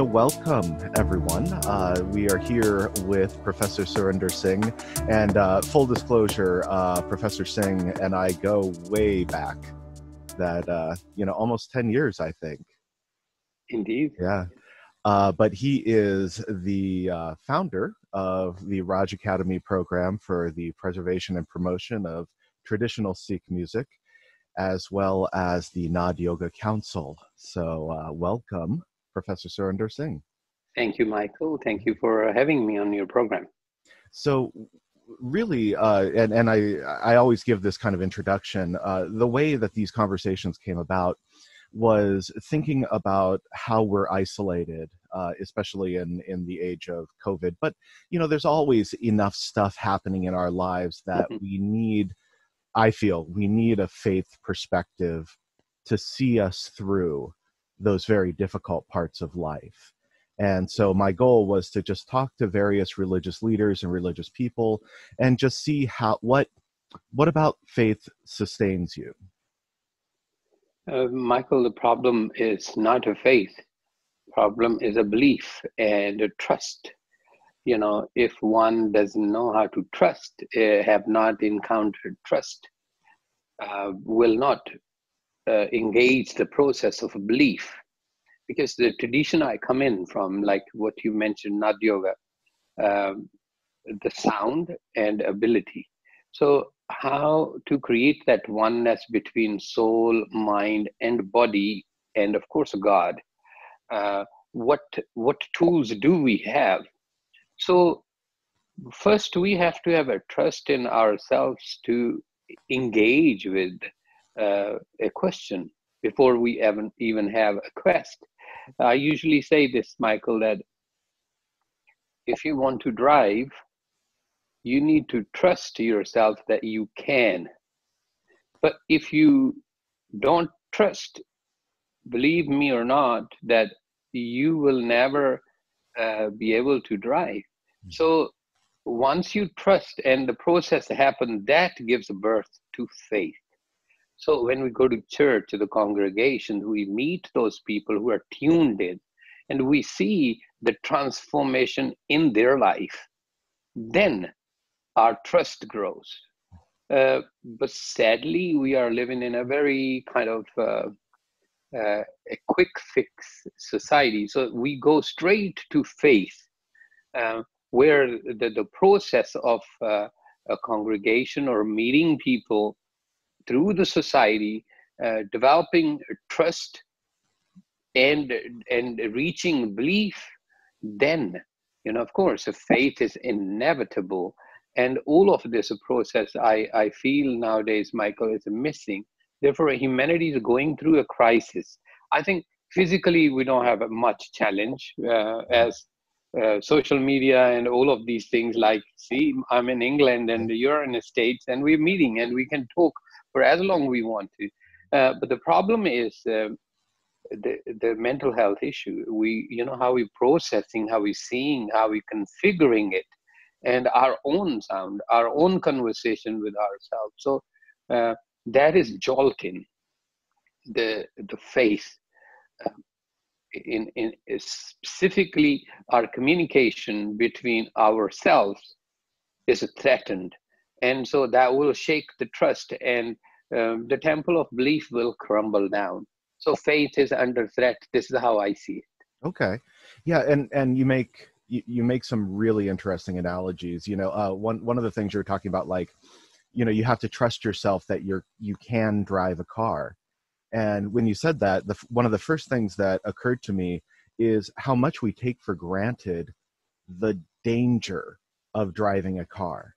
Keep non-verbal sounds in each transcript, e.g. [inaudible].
So welcome everyone. Uh, we are here with Professor Surinder Singh, and uh, full disclosure, uh, Professor Singh and I go way back. That uh, you know, almost ten years, I think. Indeed. Yeah, uh, but he is the uh, founder of the Raj Academy program for the preservation and promotion of traditional Sikh music, as well as the Nad Yoga Council. So, welcome. Professor Surinder Singh. Thank you, Michael. Thank you for having me on your program. So, really, uh, and and I I always give this kind of introduction. Uh, the way that these conversations came about was thinking about how we're isolated, uh, especially in in the age of COVID. But you know, there's always enough stuff happening in our lives that mm-hmm. we need. I feel we need a faith perspective to see us through those very difficult parts of life. And so my goal was to just talk to various religious leaders and religious people and just see how what what about faith sustains you? Uh, Michael, the problem is not a faith. Problem is a belief and a trust. You know, if one doesn't know how to trust, uh, have not encountered trust, uh, will not uh, engage the process of belief because the tradition I come in from, like what you mentioned, Nad Yoga, um, the sound and ability. So, how to create that oneness between soul, mind, and body, and of course, God. Uh, what what tools do we have? So, first we have to have a trust in ourselves to engage with uh, a question before we even even have a quest. I usually say this, Michael, that if you want to drive, you need to trust yourself that you can. But if you don't trust, believe me or not, that you will never uh, be able to drive. Hmm. So once you trust and the process happens, that gives birth to faith. So when we go to church, to the congregation, we meet those people who are tuned in and we see the transformation in their life. Then our trust grows. Uh, but sadly, we are living in a very kind of uh, uh, a quick fix society. So we go straight to faith, uh, where the, the process of uh, a congregation or meeting people through the society, uh, developing trust and and reaching belief, then you know, of course, faith is inevitable. And all of this process, I, I feel nowadays, Michael, is missing. Therefore, humanity is going through a crisis. I think physically we don't have much challenge uh, as uh, social media and all of these things like see i'm in england and you're in the states and we're meeting and we can talk for as long we want to. Uh, but the problem is uh, the the mental health issue. We you know how we processing, how we seeing, how we configuring it, and our own sound, our own conversation with ourselves. So uh, that is jolting the the faith. Uh, in, in specifically our communication between ourselves is threatened and so that will shake the trust and um, the temple of belief will crumble down. So faith is under threat. This is how i see it. Okay. Yeah and and you make you, you make some really interesting analogies. You know uh, one one of the things you're talking about like you know you have to trust yourself that you're you can drive a car. And when you said that the one of the first things that occurred to me is how much we take for granted the danger of driving a car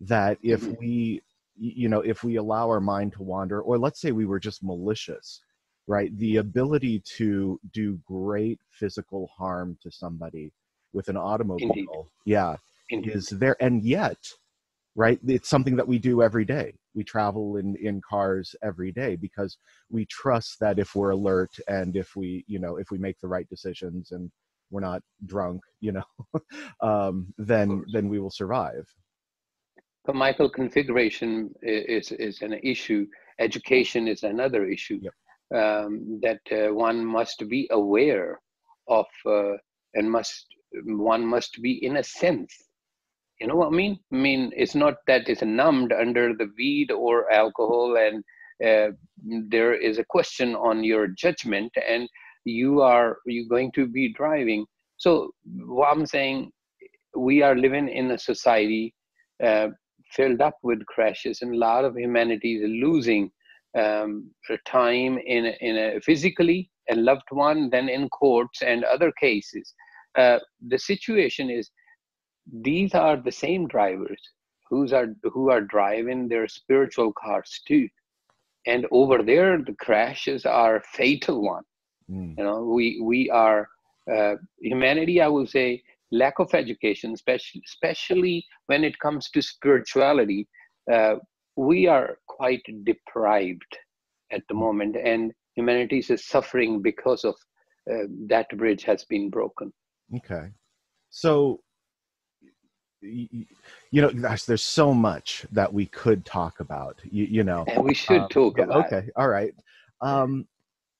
that if mm-hmm. we you know if we allow our mind to wander or let's say we were just malicious right the ability to do great physical harm to somebody with an automobile Indeed. yeah Indeed. is there and yet right it's something that we do every day we travel in in cars every day because we trust that if we're alert and if we you know if we make the right decisions and we're not drunk you know [laughs] um, then then we will survive but Michael, configuration is, is an issue. Education is another issue yep. um, that uh, one must be aware of uh, and must one must be in a sense you know what i mean i mean it's not that it's numbed under the weed or alcohol and uh, there is a question on your judgment and you are you going to be driving so what i'm saying we are living in a society uh, filled up with crashes and a lot of humanity is losing um, time in, in a physically a loved one then in courts and other cases. Uh, the situation is these are the same drivers who's are who are driving their spiritual cars too. And over there the crashes are fatal one. Mm. you know we we are uh, humanity i will say lack of education especially especially when it comes to spirituality uh, we are quite deprived at the moment and humanity is suffering because of uh, that bridge has been broken. Okay. So you, know gosh there's so much that we could talk about you, you know. And we should um, talk about okay all right. Um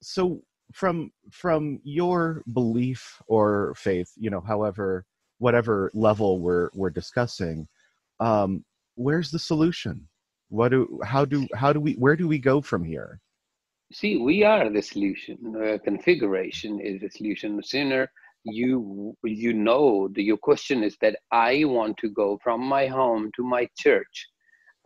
so from from your belief or faith you know however whatever level we're we're discussing um where's the solution? What do how do how do we where do we go from here? See we are the solution. Uh, configuration is the solution. Sooner you you know the, your question is that i want to go from my home to my church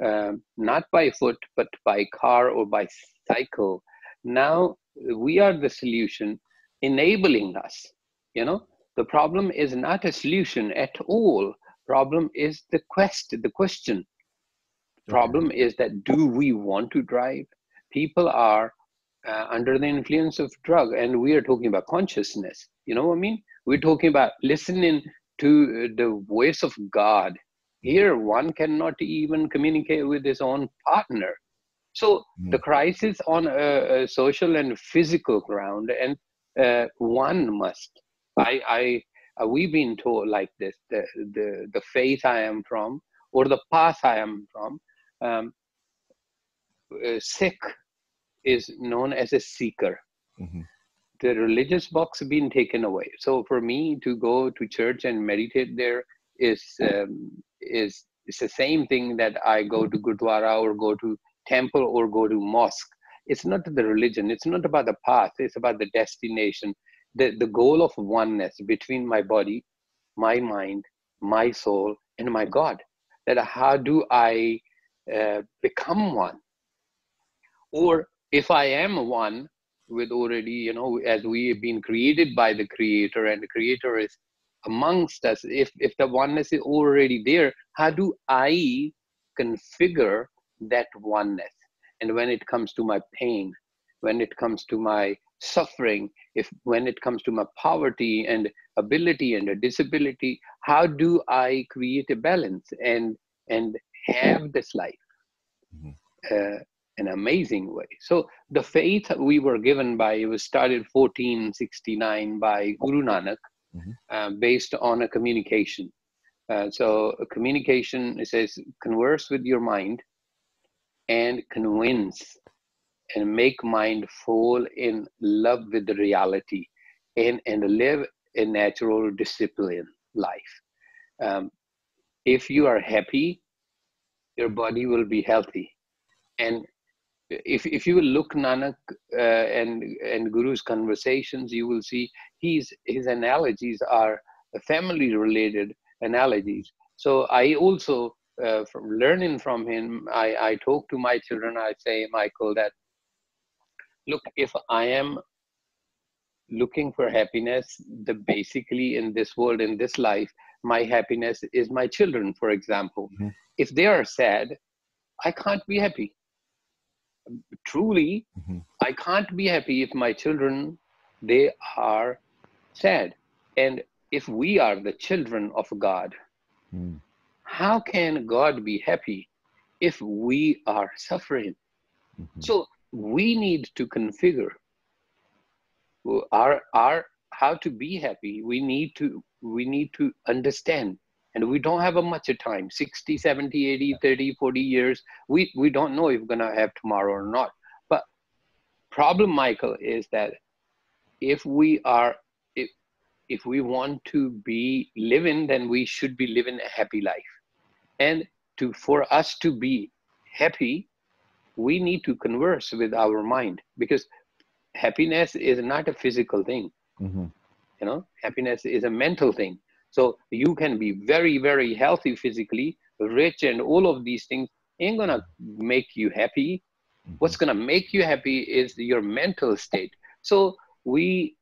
uh, not by foot but by car or by cycle. Now we are the solution enabling us you know. The problem is not a solution at all. Problem is the quest the question. Problem is that do we want to drive? People are uh, under the influence of drug and we are talking about consciousness. You know what i mean? We're talking about listening to the voice of god. Here one cannot even communicate with his own partner so mm. the crisis on a, a, social and physical ground and uh, one must i i uh, we've been told like this the, the the faith i am from or the path i am from um, uh, sikh is known as a seeker mm-hmm the religious box being taken away. So for me to go to church and meditate there is um, is it's the same thing that I go to Gurdwara or go to temple or go to mosque. It's not the religion. It's not about the path. It's about the destination. The the goal of oneness between my body, my mind, my soul, and my God. That how do I uh, become one? Or if I am one, with already you know as we have been created by the creator and the creator is amongst us if if the oneness is already there how do i configure that oneness and when it comes to my pain when it comes to my suffering if when it comes to my poverty and ability and a disability how do i create a balance and and have this life mm-hmm. uh, an amazing way. So the faith we were given by it was started 1469 by Guru Nanak, mm-hmm. uh, based on a communication. Uh, so a communication it says converse with your mind and convince and make mind fall in love with the reality and and live a natural discipline life. Um, if you are happy, your body will be healthy and if if you will look Nanak uh, and and Guru's conversations, you will see his his analogies are family related analogies. So I also uh, from learning from him, I I talk to my children. I say, Michael, that look, if I am looking for happiness, the basically in this world, in this life, my happiness is my children. For example, mm-hmm. if they are sad, I can't be happy truly mm-hmm. i can't be happy if my children they are sad and if we are the children of god mm. How can god be happy if we are suffering? Mm-hmm. so we need to configure our our how to be happy. We need to we need to understand. And we don't have a much of time 60 70 80 30 40 years. We we don't know if we're going to have tomorrow or not. But problem michael is that if we are if, if we want to be living, then we should be living a happy life. And to for us to be happy, we need to converse with our mind because happiness is not a physical thing. Mm-hmm. You know, happiness is a mental thing. So you can be very, very healthy physically, rich, and all of these things ain't gonna make you happy. Mm-hmm. What's gonna make you happy is your mental state. So we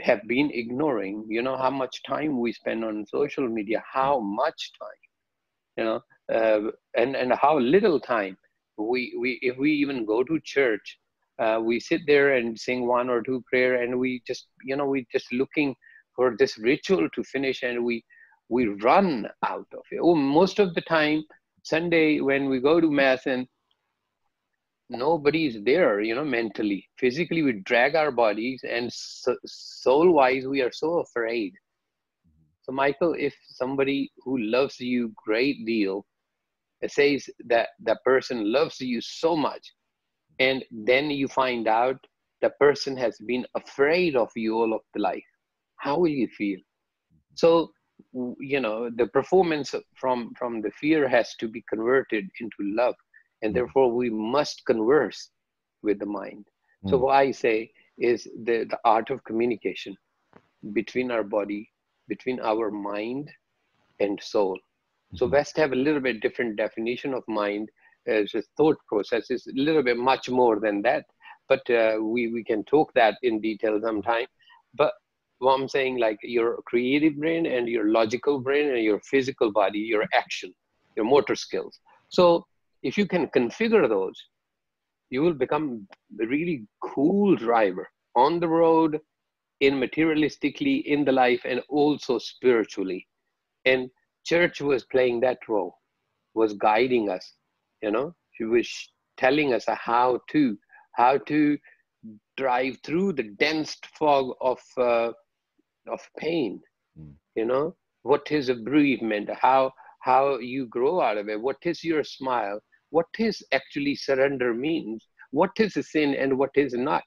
have been ignoring, you know, how much time we spend on social media, how much time, you know, uh, and and how little time we we if we even go to church uh, we sit there and sing one or two prayer and we just you know we just looking for this ritual to finish and we we run out of it. Oh most of the time sunday when we go to mass and nobody is there you know mentally. Physically we drag our bodies and so, soul wise we are so afraid so michael if somebody who loves you great deal says that that person loves you so much and then you find out the person has been afraid of you all of the life how will you feel so you know the performance from from the fear has to be converted into love and mm-hmm. therefore we must converse with the mind mm. so what i say is the, the art of communication between our body between our mind and soul. So mm-hmm. west have a little bit different definition of mind as a thought process is a little bit much more than that but uh, we, we can talk that in detail sometime. But what i'm saying like your creative brain and your logical brain and your physical body your action your motor skills. So if you can configure those you will become a really cool driver on the road in materialistically in the life and also spiritually. And church was playing that role was guiding us you know? She was telling us how to how to drive through the dense fog of uh, of pain mm. you know? What is a bereavement? How how you grow out of it? What is your smile? What is actually surrender means? What is a sin and what is not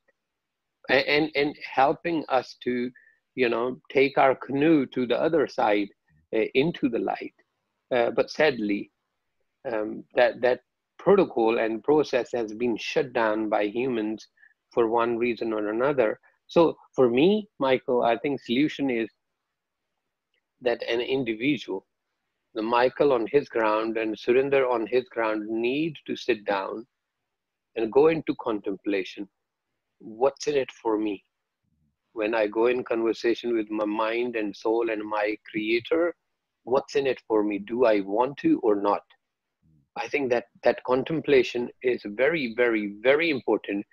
and and, helping us to you know take our canoe to the other side uh, into the light uh, but sadly um, that that protocol and process has been shut down by humans for one reason or another. So for me, Michael, I think solution is that an individual, the Michael on his ground and Surinder on his ground, need to sit down and go into contemplation. What's in it for me? When I go in conversation with my mind and soul and my creator, what's in it for me? Do I want to or not? I think that that contemplation is very, very, very important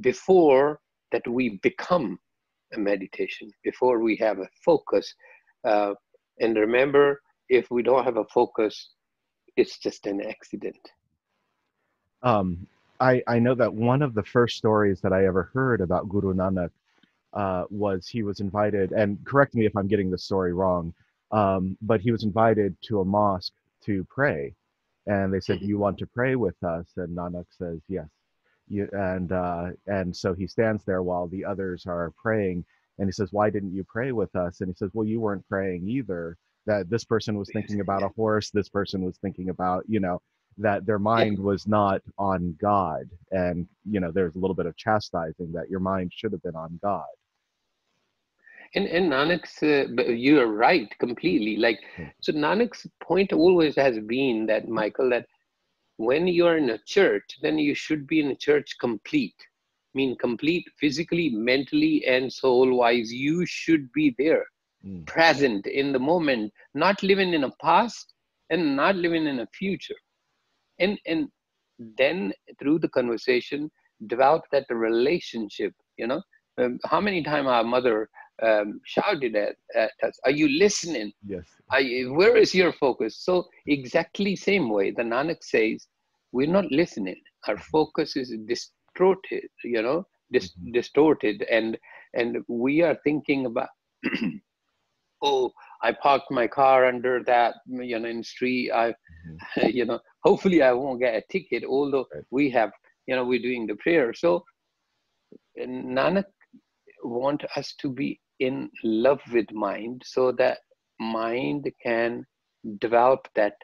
before that we become a meditation, before we have a focus. Uh, and remember, if we don't have a focus, it's just an accident. Um, I, I know that one of the first stories that I ever heard about Guru Nanak uh, was he was invited, and correct me if I'm getting the story wrong, um, but he was invited to a mosque to pray and they said, you want to pray with us?" And Nanak says, "Yes." You, and uh, and so he stands there while the others are praying, and he says, "Why didn't you pray with us?" And he says, "Well, you weren't praying either. That this person was thinking about a horse, this person was thinking about, you know, that their mind was not on God, and you know, there's a little bit of chastising that your mind should have been on God." and and Nanak's, uh, you are right completely. Like, hmm. so Nanak's point always has been that Michael, that when you are in a church, then you should be in a church complete. I mean, complete physically, mentally, and soul wise. You should be there, mm. present in the moment, not living in a past and not living in a future. And and then through the conversation, develop that relationship. You know, um, how many times our mother um, shouted at, at, us are you listening? Yes. You, where is your focus? So exactly same way the nanak says we're not listening. Our focus is distorted you know dis- mm-hmm. distorted and and we are thinking about [clears throat] oh i parked my car under that you know in street i mm-hmm. [laughs] you know hopefully i won't get a ticket although right. we have you know we're doing the prayer so nanak want us to be in love with mind so that mind can develop that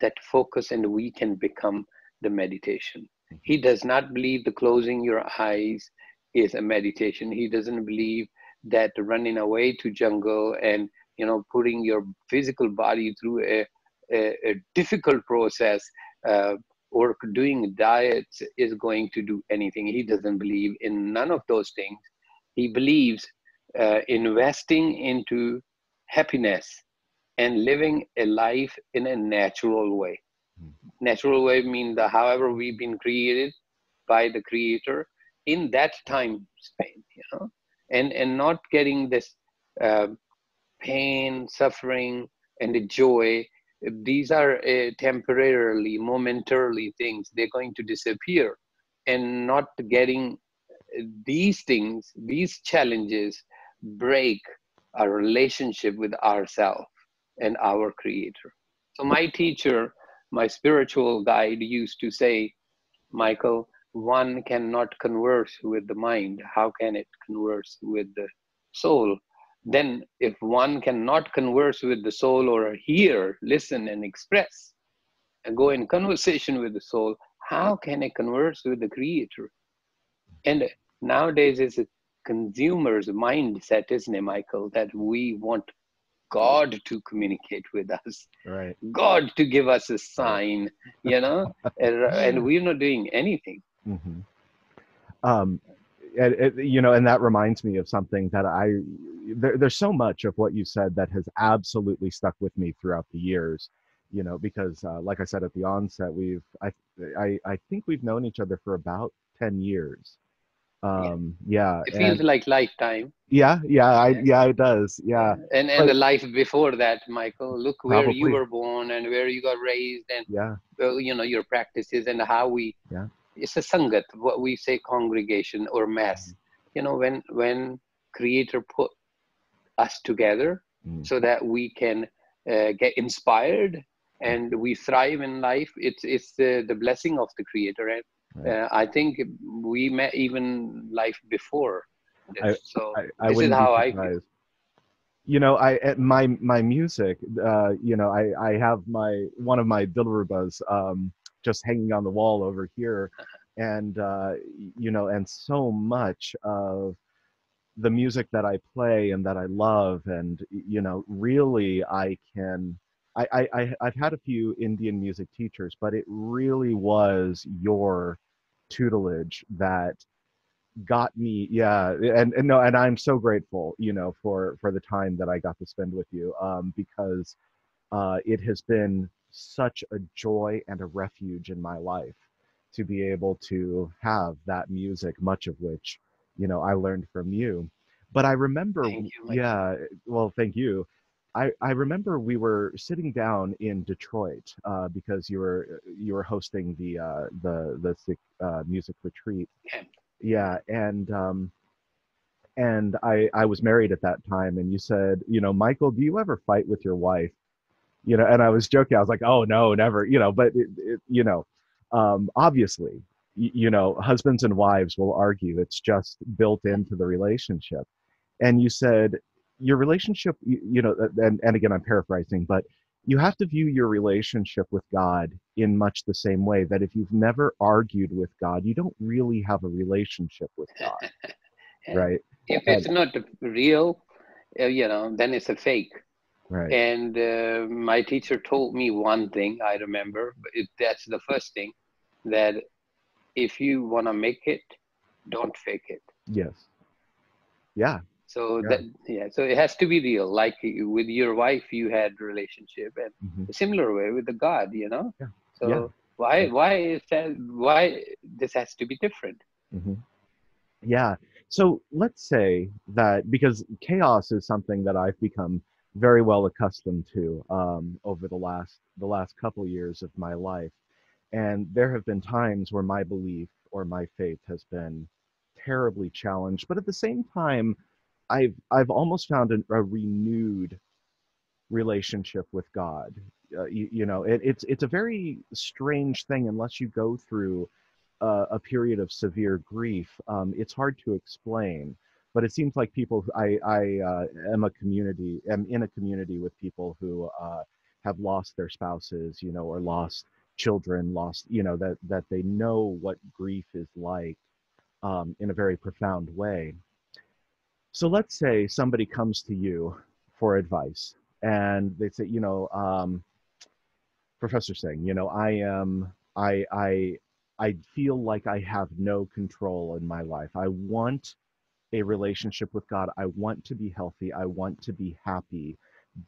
that focus and we can become the meditation mm-hmm. he does not believe the closing your eyes is a meditation he doesn't believe that running away to jungle and you know putting your physical body through a, a, a difficult process uh, or doing diets is going to do anything. He doesn't believe in none of those things. He believes uh, investing into happiness and living a life in a natural way. Mm-hmm. natural way means that however we've been created by the creator in that time span you know and and not getting this uh, pain suffering and the joy these are uh, temporarily momentarily things. They're going to disappear. And not getting these things these challenges break our relationship with ourselves and our creator. So my teacher my spiritual guide used to say michael one cannot converse with the mind. How can it converse with the soul then if one cannot converse with the soul or hear listen and express and go in conversation with the soul how can it converse with the creator? And nowadays it's a consumer's mindset isn't it michael that we want god to communicate with us right. God to give us a sign you know? [laughs] And, and we're not doing anything. Mm-hmm. um it, you know and that reminds me of something that i there, there's so much of what you said that has absolutely stuck with me throughout the years you know because uh, like i said at the onset we've I, I i think we've known each other for about 10 years. Um yeah, it feels and, like lifetime. Yeah yeah i yeah. it does yeah. And and but, the life before that michael look where probably. you were born and where you got raised and yeah. well, you know your practices and how we yeah it's a sangat what we say congregation or mass mm-hmm. you know when when creator put us together mm-hmm. so that we can uh, get inspired and we thrive in life it's it's the, the blessing of the creator and uh, I think we met even life before. I, so I, I this is how I. You know, I my my music. Uh, you know, I I have my one of my Dilrubas um, just hanging on the wall over here, [laughs] and uh, you know, and so much of the music that I play and that I love, and you know, really, I can I, I, I've had a few Indian music teachers, but it really was your tutelage that got me yeah and, and no and i'm so grateful you know for for the time that i got to spend with you um because uh it has been such a joy and a refuge in my life to be able to have that music much of which you know i learned from you but i remember you, yeah well thank you I, I remember we were sitting down in Detroit uh, because you were you were hosting the uh, the the uh, music retreat. Yeah. Yeah, and um, and I I was married at that time, and you said, you know, Michael, do you ever fight with your wife? You know, and I was joking. I was like, oh no, never. You know, but it, it, you know, um, obviously, you, you know, husbands and wives will argue. It's just built into the relationship. And you said, your relationship you, you know and, and again i'm paraphrasing but you have to view your relationship with god in much the same way that if you've never argued with god you don't really have a relationship with god [laughs] right if it's not real uh, you know then it's a fake right and uh, my teacher told me one thing i remember it, that's the first thing that if you want to make it don't fake it yes yeah so yeah. that yeah so it has to be real like with your wife you had relationship and mm-hmm. similar way with the god you know yeah. so yeah. why why is that why this has to be different mm-hmm. yeah so let's say that because chaos is something that i've become very well accustomed to um, over the last the last couple years of my life and there have been times where my belief or my faith has been terribly challenged but at the same time I've I've almost found a, renewed relationship with God. Uh, you, you, know, it, it's it's a very strange thing unless you go through uh, a period of severe grief. Um, it's hard to explain, but it seems like people i i uh, am a community am in a community with people who uh, have lost their spouses you know or lost children lost you know that that they know what grief is like um, in a very profound way. So let's say somebody comes to you for advice and they say you know um, professor singh you know i am i i i feel like i have no control in my life. I want a relationship with God. I want to be healthy. I want to be happy.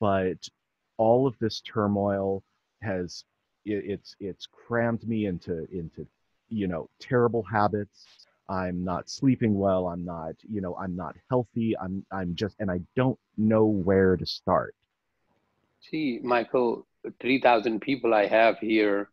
But all of this turmoil has it, it's it's crammed me into into you know terrible habits. I'm not sleeping well. I'm not you know I'm not healthy. I'm I'm just and I don't know where to start. See, Michael, three thousand people I have here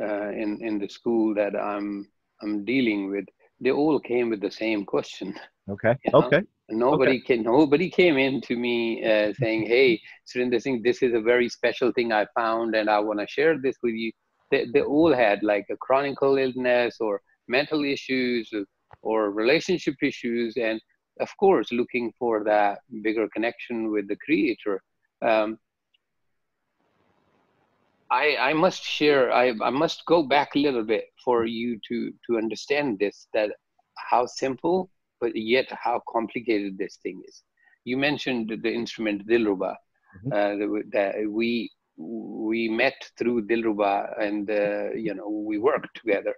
uh, in in the school that I'm I'm dealing with. They all came with the same question. Okay. You know? Okay. Nobody okay. can. Nobody came in to me uh, saying, "Hey, Surinder Singh, this is a very special thing I found, and I want to share this with you." They, they all had like a chronic illness or mental issues or relationship issues, and of course, looking for that bigger connection with the Creator. Um, I, I must share. I, I must go back a little bit for you to to understand this. That how simple but yet how complicated this thing is. You mentioned the instrument Dilruba. Mm-hmm. Uh, that we we met through Dilruba, and uh, you know we worked together.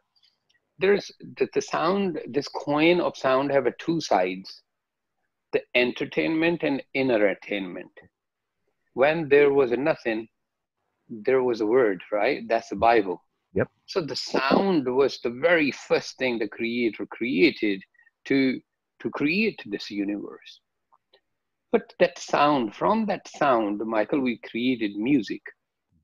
There's the, the sound. This coin of sound have a two sides: the entertainment and entertainment. When there was nothing, there was a word, right? That's the Bible. Yep. So the sound was the very first thing the Creator created to to create this universe. But that sound, from that sound, Michael, we created music.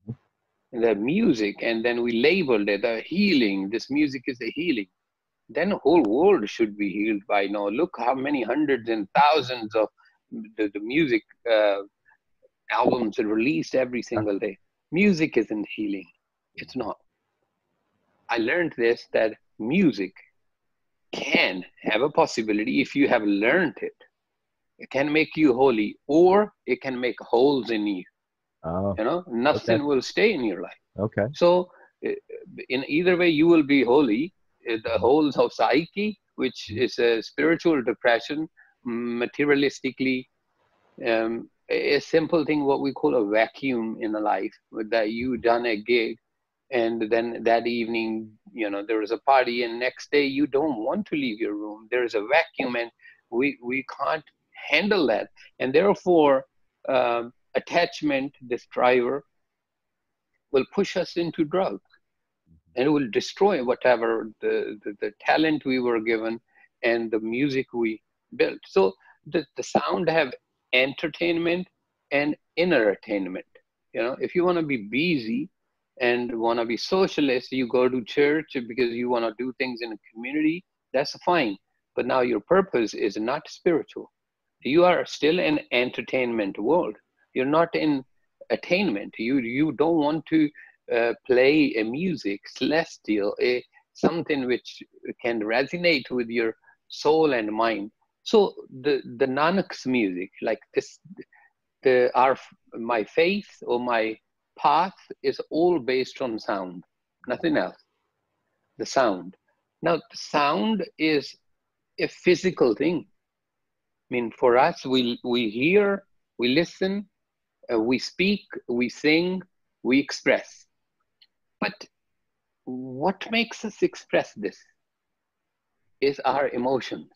Mm-hmm. The music, and then we labeled it a healing. This music is a healing. Then the whole world should be healed by now. Look how many hundreds and thousands of the, the music uh, albums are released every single day. Music isn't healing. It's mm. not. I learned this that music can have a possibility if you have learned it. It can make you holy, or it can make holes in you. Oh, you know, nothing okay. will stay in your life. Okay. So, eh, in either way, you will be holy. Eh, the holes of psyche, which mm. is a spiritual depression, materialistically, um, a simple thing, what we call a vacuum in a life, that you done a gig and then that evening you know there is a party and next day you don't want to leave your room. There is a vacuum and we we can't handle that. And therefore um, attachment this driver will push us into drugs and it will destroy whatever the, the, the talent we were given and the music we built. So the, the sound have entertainment and entertainment you know if you want to be busy and want to be socialist, you go to church because you want to do things in a community, that's fine. But now your purpose is not spiritual. You are still in entertainment world. You're not in attainment. You you don't want to uh, play a music celestial, a something which can resonate with your soul and mind. So the the Nanak's music, like this, the our my faith or my path is all based on sound, nothing else. The sound. Now, sound is a physical thing. I mean, for us, we, we hear, we listen, uh, we speak, we sing, we express. But what makes us express this is our emotions.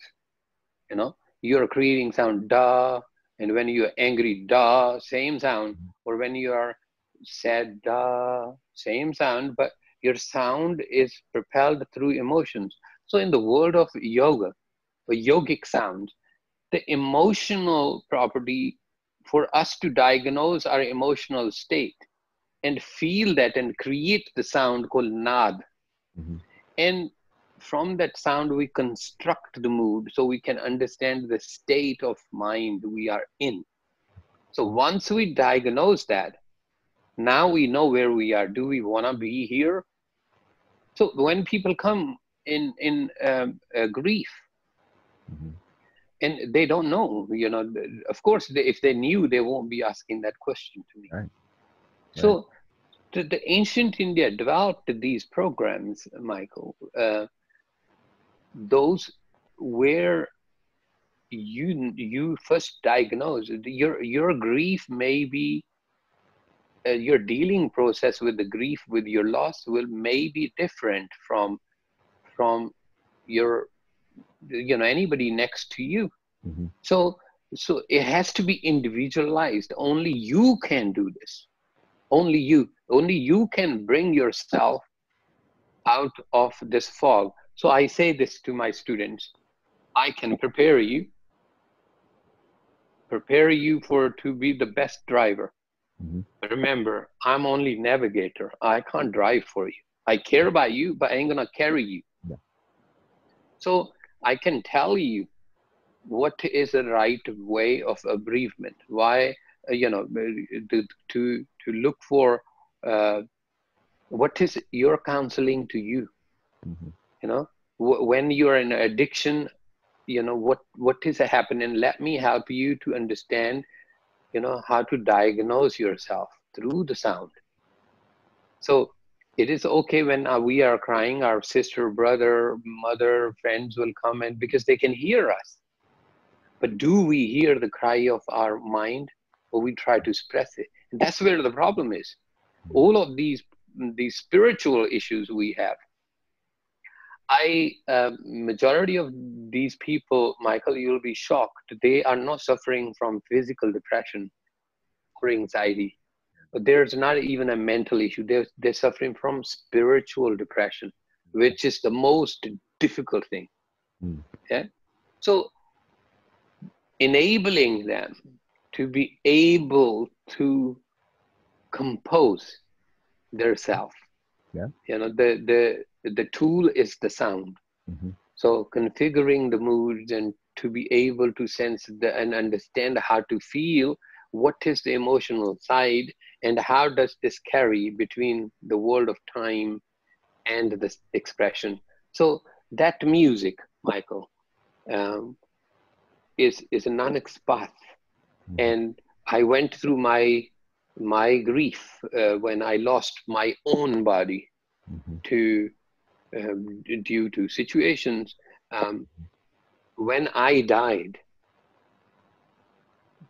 You know, you're creating sound da, and when you're angry, da, same sound. Or when you are sad da, same sound, but your sound is propelled through emotions. So in the world of yoga, or yogic sound, the emotional property for us to diagnose our emotional state and feel that and create the sound called nad. Mm-hmm. And from that sound, we construct the mood so we can understand the state of mind we are in. So once we diagnose that, now we know where we are do we want to be here so when people come in in um, uh, grief mm-hmm. and they don't know you know of course they, if they knew they won't be asking that question to me right. Right. so the, the, ancient india developed these programs michael uh, those where you you first diagnose your your grief may be uh, your dealing process with the grief with your loss will may be different from from your you know anybody next to you. Mm-hmm. so so it has to be individualized. Only you can do this. Only you only you can bring yourself out of this fog so i say this to my students i can prepare you prepare you for to be the best driver mm-hmm. remember i'm only navigator i can't drive for you i care about you but i ain't gonna carry you yeah. so I can tell you what is the right way of bereavement. Why, uh, you know, to to, to look for uh, what is your counseling to you. Mm-hmm. You know, when you're in addiction, you know what what is happening. Let me help you to understand, you know, how to diagnose yourself through the sound. So it is okay when uh, we are crying our sister brother mother friends will come and because they can hear us but do we hear the cry of our mind or we try to express it and that's where the problem is all of these these spiritual issues we have i uh, majority of these people michael you'll be shocked. They are not suffering from physical depression or anxiety. But there's not even a mental issue. They're, they're suffering from spiritual depression which is the most difficult thing. Mm. yeah? So enabling them to be able to compose their self. Yeah. You know the the the tool is the sound mm-hmm. so configuring the moods and to be able to sense the, and understand how to feel what is the emotional side and how does this carry between the world of time and this expression so that music michael um, is is a nanak path mm-hmm. and i went through my my grief uh, when i lost my own body mm-hmm. to um, due to situations um, when i died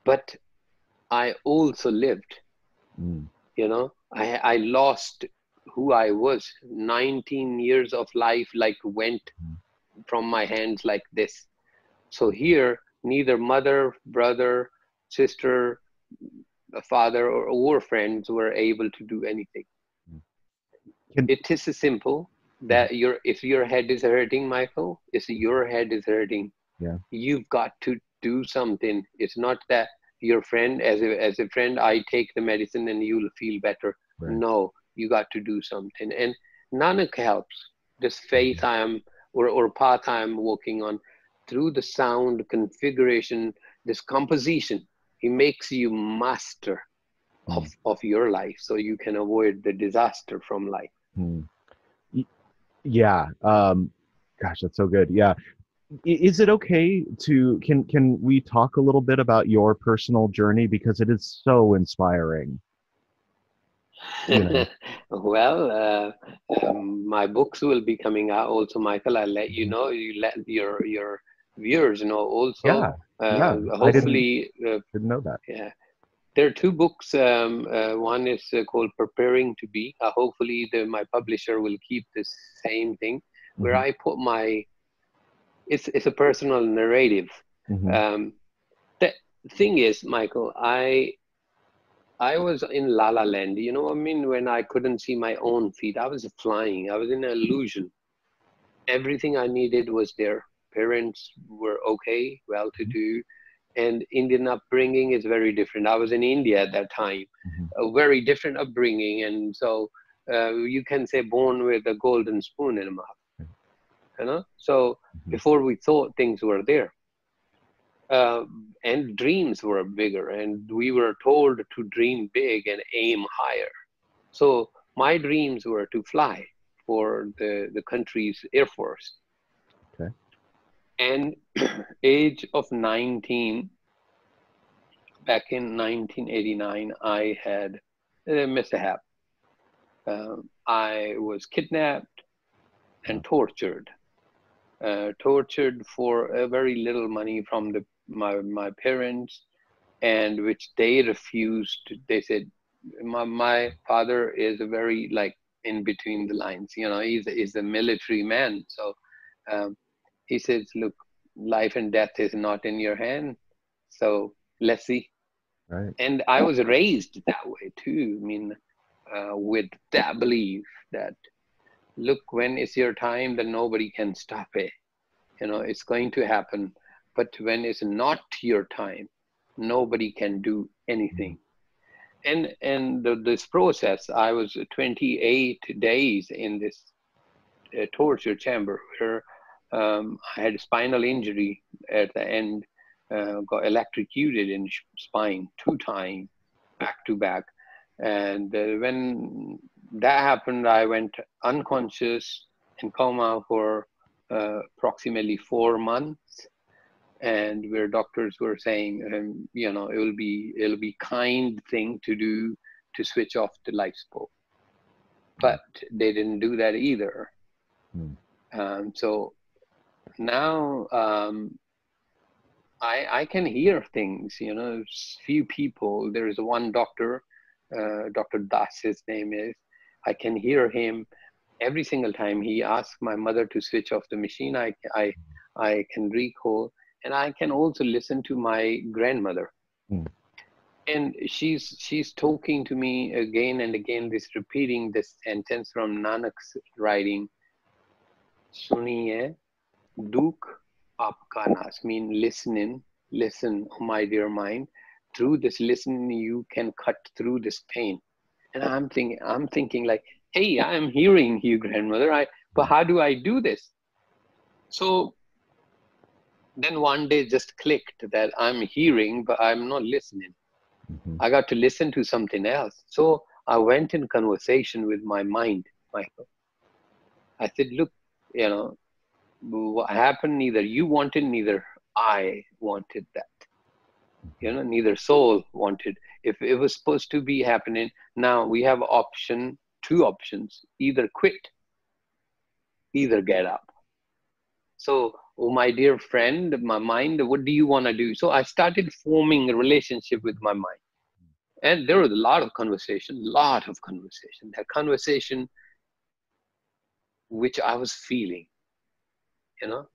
but I also lived. Mm. You know, I I lost who I was. 19 years of life like went mm. from my hands like this. So here, neither mother, brother, sister, father, or, or friends were able to do anything. Mm. Can, it is simple that your if your head is hurting, Michael, if your head is hurting, yeah. you've got to do something. It's not that your friend as a as a friend i take the medicine and you'll feel better right. no you got to do something and nanak helps this faith i am or, or path i am walking on through the sound configuration this composition he makes you master mm. of of your life so you can avoid the disaster from life mm. Yeah um gosh that's so good. Yeah. Is it okay to can can we talk a little bit about your personal journey? Because it is so inspiring. You know? [laughs] well uh, um, my books will be coming out also michael i'll let you know. You let your your viewers know also. Yeah, uh, yeah. hopefully I didn't, uh, didn't know that. yeah there are two books um, uh, one is uh, called preparing to be uh, hopefully the, my publisher will keep the same thing mm-hmm. where i put my it's it's a personal narrative. Mm-hmm. Um, the thing is, Michael, I I was in La La Land. You know, what I mean, when I couldn't see my own feet, I was flying. I was in an illusion. Everything I needed was there. Parents were okay, well-to-do, and Indian upbringing is very different. I was in India at that time, mm-hmm. a very different upbringing, and so uh, you can say born with a golden spoon in a mouth you know so mm-hmm. before we thought things were there uh, and dreams were bigger and we were told to dream big and aim higher so my dreams were to fly for the, the country's air force. And [clears throat] age of 19 back in 1989 i had a mishap uh, i was kidnapped and tortured uh, tortured for a very little money from the my, my parents and which they refused. They said my, my father is a very like in between the lines you know he's, he's a military man. So um, he says look life and death is not in your hand. So let's see. Right. And i was raised that way too. I mean uh, with that belief that look when it's your time then nobody can stop it? You know it's going to happen. But when it's not your time nobody can do anything. And and the, this process i was 28 days in this uh, torture chamber where um, i had a spinal injury at the end uh, got electrocuted in spine two times back to back and uh, when that happened i went unconscious in coma for uh, approximately four months and where doctors were saying, um, you know, it will be it'll be kind thing to do to switch off the life support, but they didn't do that either. Mm. Um, so now um, I I can hear things. You know, few people. There is one doctor, uh, Doctor Das, his name is. I can hear him every single time he asks my mother to switch off the machine. I I I can recall and I can also listen to my grandmother. Mm. And she's she's talking to me again and again, this repeating this sentence from Nanak's writing. Suniye, duk aapka nas, mean listening, listen, oh my dear mind. Through this listening, you can cut through this pain. And I'm thinking, I'm thinking like, hey, I'm hearing you, grandmother. I, but how do I do this? So then one day just clicked that I'm hearing, but I'm not listening. Mm-hmm. I got to listen to something else. So I went in conversation with my mind, Michael. I said, look, you know, what happened, neither you wanted, neither I wanted that. You know, neither soul wanted. If it was supposed to be happening, now we have option, two options, either quit, either get up. So oh my dear friend my mind what do you want to do so i started forming a relationship with my mind and there was a lot of conversation lot of conversation that conversation which i was feeling you know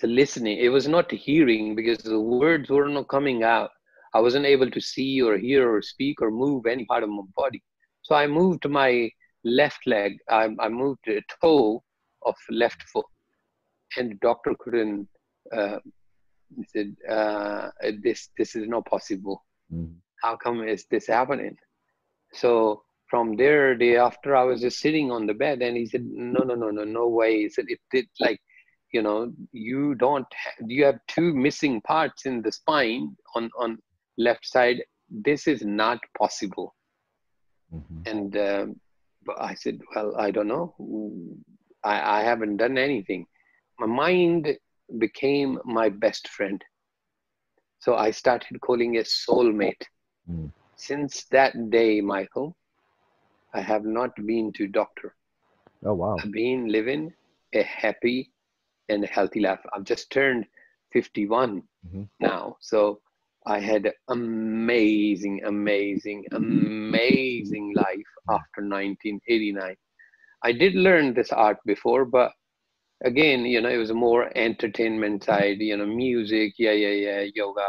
the listening. It was not hearing because the words were not coming out. I wasn't able to see or hear or speak or move any part of my body. So i moved my left leg. I, I moved a toe of left foot. And the doctor couldn't uh, said uh, this this is not possible. Mm-hmm. how come is this happening? So from there day after i was just sitting on the bed and he said no no no no no way. He said it did like you know you don't have, you have two missing parts in the spine on on left side this is not possible mm-hmm. and um, i said well i don't know I, I haven't done anything my mind became my best friend. So I started calling it soulmate. Mm. Since that day, Michael, I have not been to doctor. Oh wow! I've been living a happy and healthy life. I've just turned 51 mm-hmm. now, so I had amazing, amazing, amazing life after 1989. I did learn this art before, but again, you know, it was a more entertainment side, you know, music, yeah, yeah, yeah, yoga,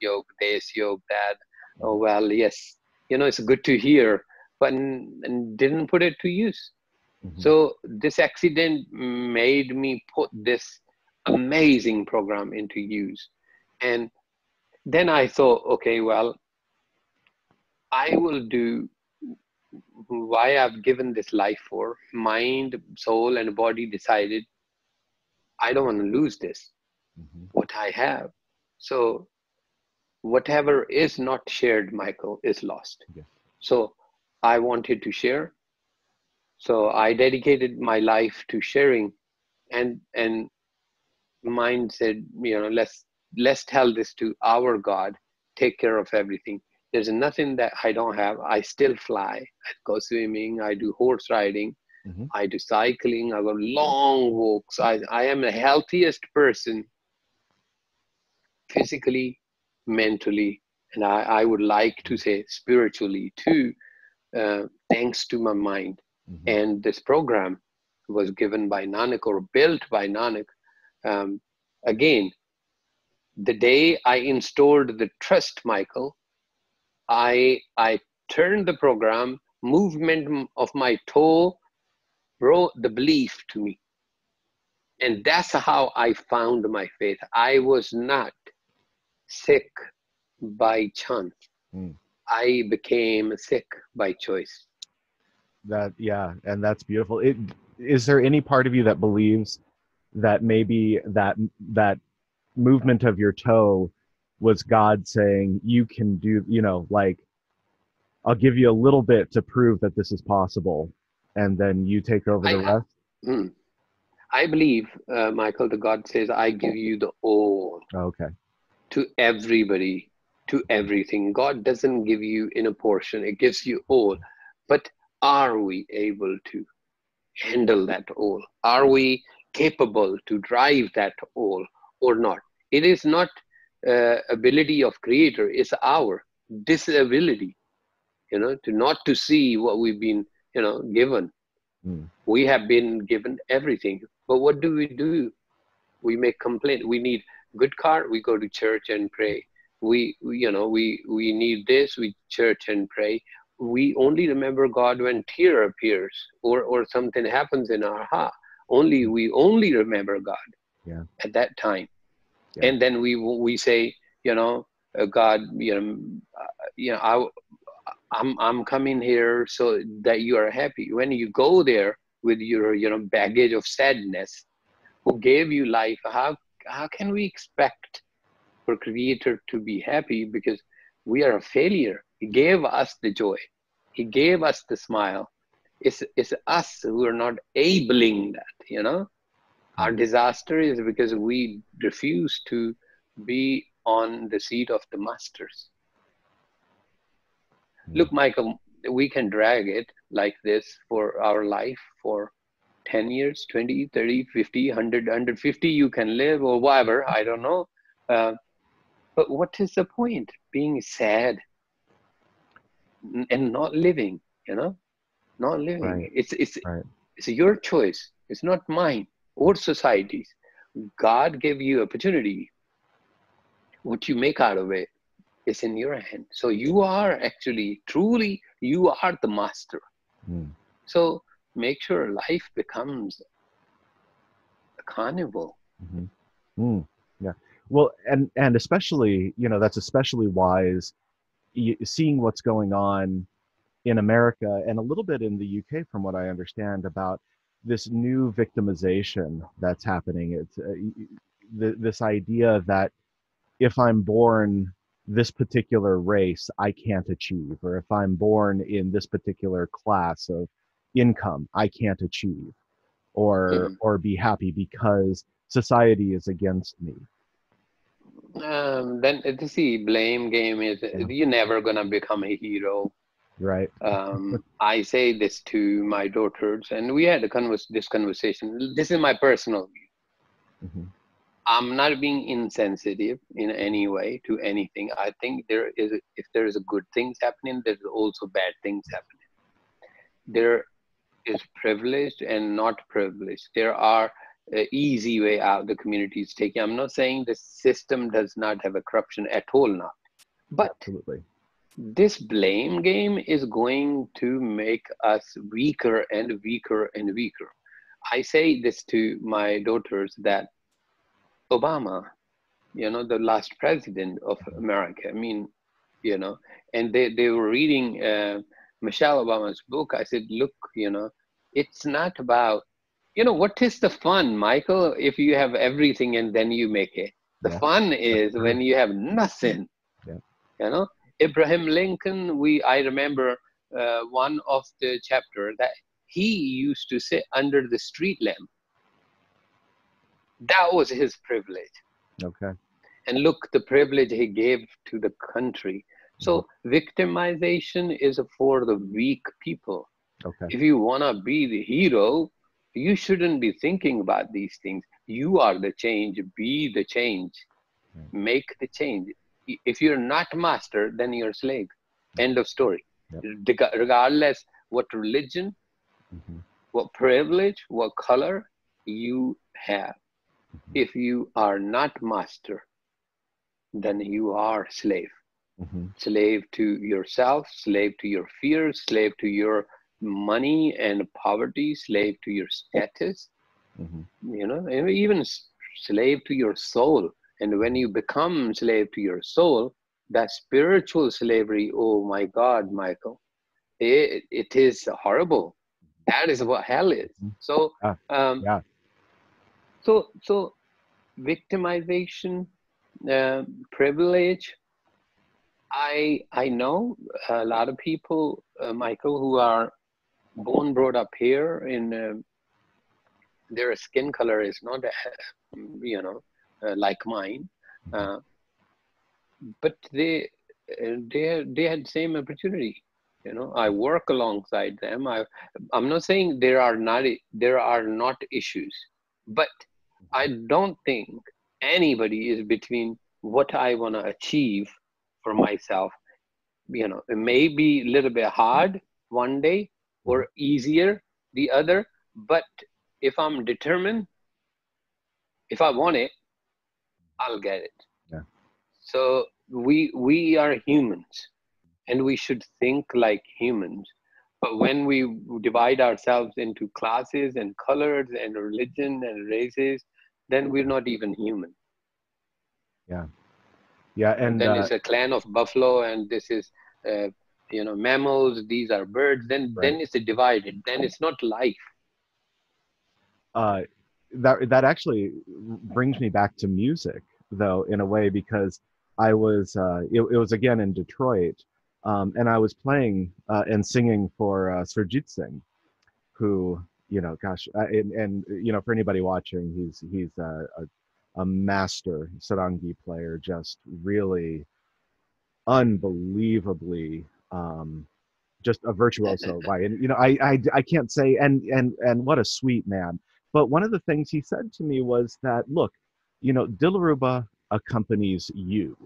yoga, this, yoga, that. Oh, well, yes, you know, it's good to hear, but and didn't put it to use. Mm-hmm. So this accident made me put this amazing program into use. And then I thought, okay, well, I will do why I've given this life for. Mind, soul, and body decided I don't want to lose this, mm-hmm. what I have. So, whatever is not shared, Michael, is lost. Yes. So, I wanted to share. So, I dedicated my life to sharing. And, and mind said, you know, let's let's tell this to our God, take care of everything. There's nothing that I don't have. I still fly. I go swimming. I do horse riding. Mm-hmm. I do cycling. I go long walks. I, I am the healthiest person physically, mentally, and I, I would like to say spiritually too, uh, thanks to my mind. Mm-hmm. And this program was given by Nanak or built by Nanak. Um, again, the day I installed the trust, Michael, I I turned the program, movement of my toe brought the belief to me. And that's how I found my faith. I was not sick by chance. Mm. I became sick by choice. That yeah, and that's beautiful. It, is there any part of you that believes that maybe that that movement of your toe was God saying you can do, you know, like I'll give you a little bit to prove that this is possible, and then you take over the I, rest. Mm, I believe, uh, Michael, the God says, "I give you the all." Okay. To everybody, to everything. God doesn't give you in a portion; it gives you all. But are we able to handle that all? Are we capable to drive that all or not? It is not uh, ability of creator; it's our disability you know to not to see what we've been you know given mm. we have been given everything but what do we do we make complaint we need good car we go to church and pray we, we you know we we need this we church and pray we only remember god when tear appears or or something happens in our heart only we only remember god yeah. at that time yeah. and then we we say you know uh, god you know uh, you know i I'm I'm coming here so that you are happy. When you go there with your you know baggage of sadness, who gave you life, how how can we expect for Creator to be happy because we are a failure? He gave us the joy. He gave us the smile. It's it's us who are not abling that, you know. Our disaster is because we refuse to be on the seat of the masters look michael we can drag it like this for our life for 10 years 20 30 50 100 150 you can live or whatever i don't know uh, but what is the point being sad and not living you know not living right. it's it's right. it's your choice it's not mine or society's god gave you opportunity what you make out of it is in your hand. So you are actually, truly, you are the master. Mm. So make sure life becomes a carnival. Mm-hmm. Mm. Yeah. Well, and and especially, you know, that's especially wise. Seeing what's going on in America and a little bit in the UK, from what I understand, about this new victimization that's happening. It's uh, the, this idea that if I'm born this particular race I can't achieve, or if I'm born in this particular class of income I can't achieve, or mm-hmm. or be happy because society is against me. Um, then to see, blame game is yeah. you're never gonna become a hero. Right. um, [laughs] I say this to my daughters, and we had a converse, this conversation. This is my personal view. Mm-hmm. I'm not being insensitive in any way to anything. I think there is, if there is a good things happening, there's also bad things happening. There is privileged and not privileged. There are uh, easy way out the community is taking. I'm not saying the system does not have a corruption at all now, but Absolutely. this blame game is going to make us weaker and weaker and weaker. I say this to my daughters that Obama, you know, the last president of America. I mean, you know, and they, they were reading uh, Michelle Obama's book. I said, look, you know, it's not about, you know, what is the fun, Michael, if you have everything and then you make it? The yeah. fun is when you have nothing. Yeah. You know, Abraham Lincoln, we I remember uh, one of the chapter that he used to sit under the street lamp That was his privilege. Okay. And look, the privilege he gave to the country. So mm-hmm. victimization is for the weak people. Okay. If you want to be the hero, you shouldn't be thinking about these things. You are the change. Be the change. Mm-hmm. Make the change. If you're not master, then you're slave. End of story. Yep. Regardless what religion, mm-hmm. what privilege, what color you have. Mm-hmm. If you are not master, then you are slave. Mm-hmm. Slave to yourself, slave to your fears, slave to your money and poverty, slave to your status, mm-hmm. you know, even slave to your soul. And when you become slave to your soul, that spiritual slavery, oh my God, Michael, it, it is horrible. That is what hell is. Mm-hmm. So, um, yeah. So, so victimization, uh, privilege. I I know a lot of people, uh, Michael, who are born brought up here in uh, their skin color is not, uh, you know, uh, like mine, uh, but they they they had same opportunity. You know, I work alongside them. I I'm not saying there are not there are not issues, but I don't think anybody is between what I want to achieve for myself. You know, it may be a little bit hard one day or easier the other, but if I'm determined, if I want it, I'll get it. Yeah. So we we are humans and we should think like humans. But when we divide ourselves into classes and colors and religion and races, then we're not even human. Yeah, yeah, and, and then uh, it's a clan of buffalo, and this is uh, you know mammals. These are birds. Then right. then it's divided. Then it's not life. Uh, that that actually brings me back to music, though, in a way, because I was uh, it, it was again in Detroit, um, and I was playing uh, and singing for uh, Surjit Singh, who you know, gosh, and, and you know, for anybody watching, he's he's a, a, a master sarangi player, just really unbelievably um, just a virtuoso [laughs] right? And you know I, I i can't say and and and what a sweet man. But one of the things he said to me was that look you know dilruba accompanies you.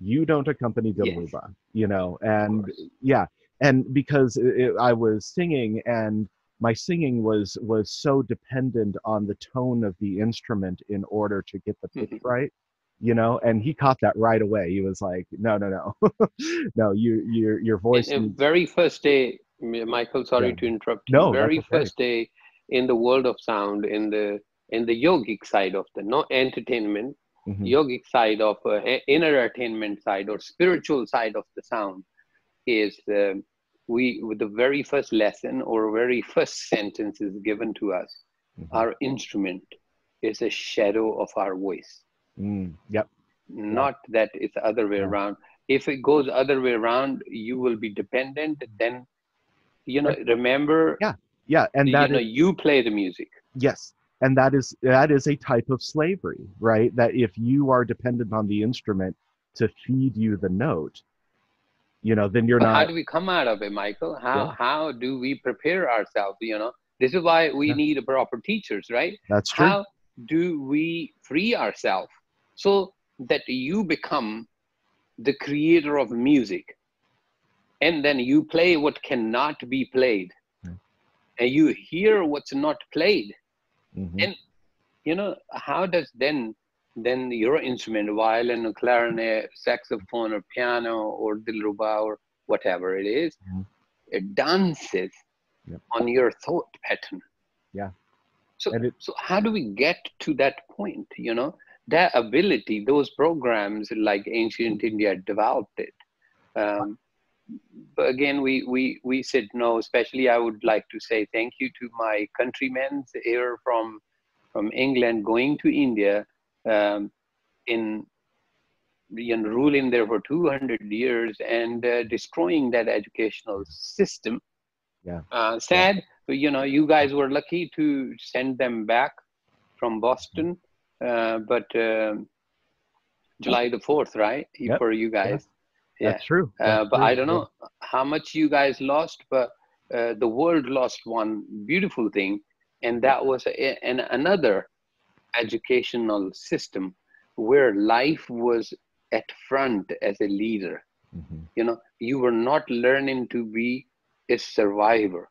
You don't accompany dilruba yes. you know? And yeah and because it, i was singing and my singing was was so dependent on the tone of the instrument in order to get the pitch [laughs] right you know and he caught that right away he was like no no no [laughs] no you your your voice in, very first day michael sorry yeah. to interrupt you no very first day in the world of sound in the in the yogic side of the no entertainment mm-hmm. yogic side of uh, inner attainment side or spiritual side of the sound is uh, we with the very first lesson or very first sentence is given to us mm-hmm. our instrument is a shadow of our voice mm, yep. Not that it's the other way yeah. around. If it goes other way around you will be dependent then you know remember yeah yeah and that you know is, you play the music. Yes and that is that is a type of slavery right? That if you are dependent on the instrument to feed you the note you know then you're but not how do we come out of it michael? How yeah. how do we prepare ourselves you know? This is why we yeah. need proper teachers right? That's true. How do we free ourselves so that you become the creator of music and then you play what cannot be played mm-hmm. and you hear what's not played mm-hmm. and you know how does then then your instrument, violin, clarinet, saxophone, or piano, or dilruba, or whatever it is, mm-hmm. it dances yep. on your thought pattern. Yeah. So, it, so how do we get to that point? You know, that ability, those programs like ancient India developed it. Um, but again, we, we, we said no, especially I would like to say thank you to my countrymen here from, from England going to India um, in you know, ruling there for 200 years and uh, destroying that educational system. Yeah. Uh, sad, yeah. but you know, you guys were lucky to send them back from Boston uh, but um, July the fourth, right? Yep. For you guys. Yeah. That's true. Uh, but true. I don't know how much you guys lost, but uh, the world lost one beautiful thing, and that was a, an, another educational system where life was at front as a leader. Mhm. You know, you were not learning to be a survivor.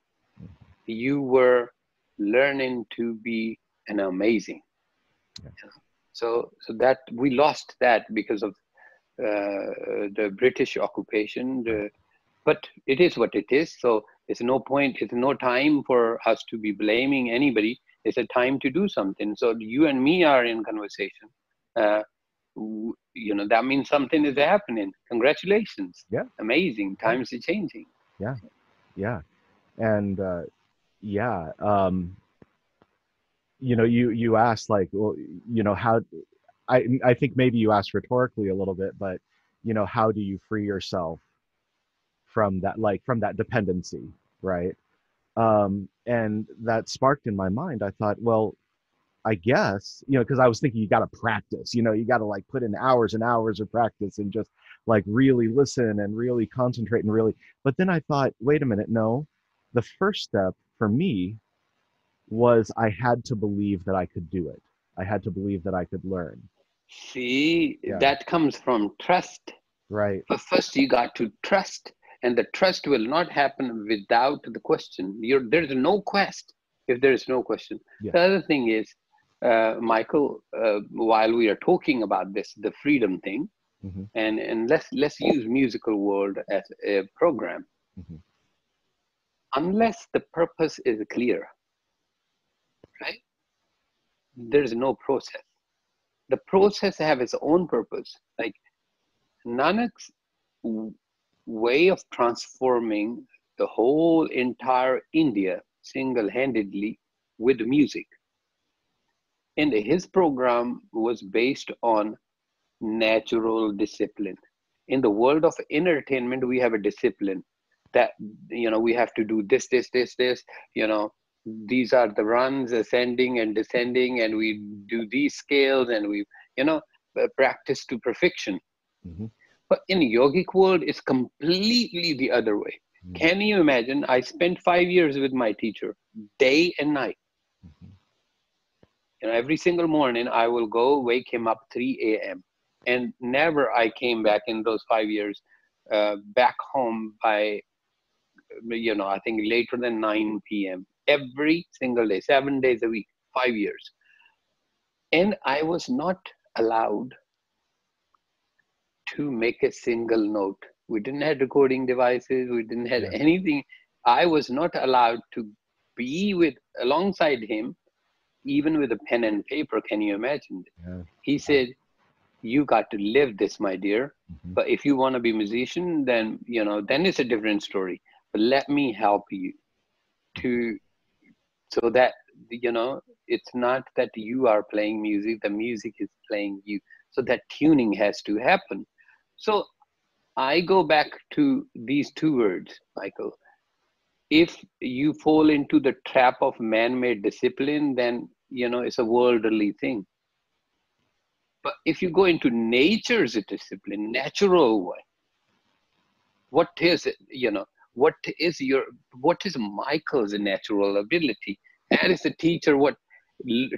You were learning to be an amazing. Yeah. So, so that we lost that because of uh, the British occupation. The, but it is what it is. So it's no point. It's no time for us to be blaming anybody. It's a time to do something. So you and me are in conversation. Uh, you know that means something is happening. Congratulations. Yeah. Amazing. Times are changing. Yeah. Yeah and uh yeah um you know you you asked like well you know how i i think maybe you asked rhetorically a little bit but you know how do you free yourself from that like from that dependency right? Um and that sparked in my mind. I thought well i guess you know because i was thinking you got to practice you know you got to like put in hours and hours of practice and just like really listen and really concentrate and really but then i thought wait a minute no. The first step for me was i had to believe that i could do it i had to believe that i could learn See, Yeah. that comes from trust. right But first, you got to trust, and the trust will not happen without the question. You're, there's no quest if there is no question. Yeah. The other thing is, uh, Michael, uh, while we are talking about this, the freedom thing, Mhm. and and let's let's use musical world as a program. Mhm. Unless the purpose is clear, right? There is no process. The process have its own purpose. Like Nanak's way of transforming the whole entire India single-handedly with music. And his program was based on natural discipline. In the world of entertainment, we have a discipline that you know we have to do this, this, this, this. You know, these are the runs ascending and descending, and we do these scales, and we you know uh, practice to perfection. Mhm. But in yogic world, it's completely the other way. Mhm. Can you imagine? I spent five years with my teacher, day and night. Mhm. You know, every single morning I will go wake him up 3 a.m. And never I came back in those five years uh, back home by, you know, I think later than 9 p.m. Every single day, seven days a week, five years. And I was not allowed to make a single note. We didn't have recording devices. We didn't have Yeah. anything. I was not allowed to be with alongside him, even with a pen and paper. Can you imagine? Yeah. He said, "You got to live this, my dear. Mhm. But if you want to be musician, then you know, then it's a different story. But let me help you to, so that you know, it's not that you are playing music. The music is playing you. So that tuning has to happen. So I go back to these two words, Michael. If you fall into the trap of man-made discipline, then you know it's a worldly thing. But if you go into nature's discipline, natural way, what is it? You know, what is your what is Michael's natural ability? That is the teacher. What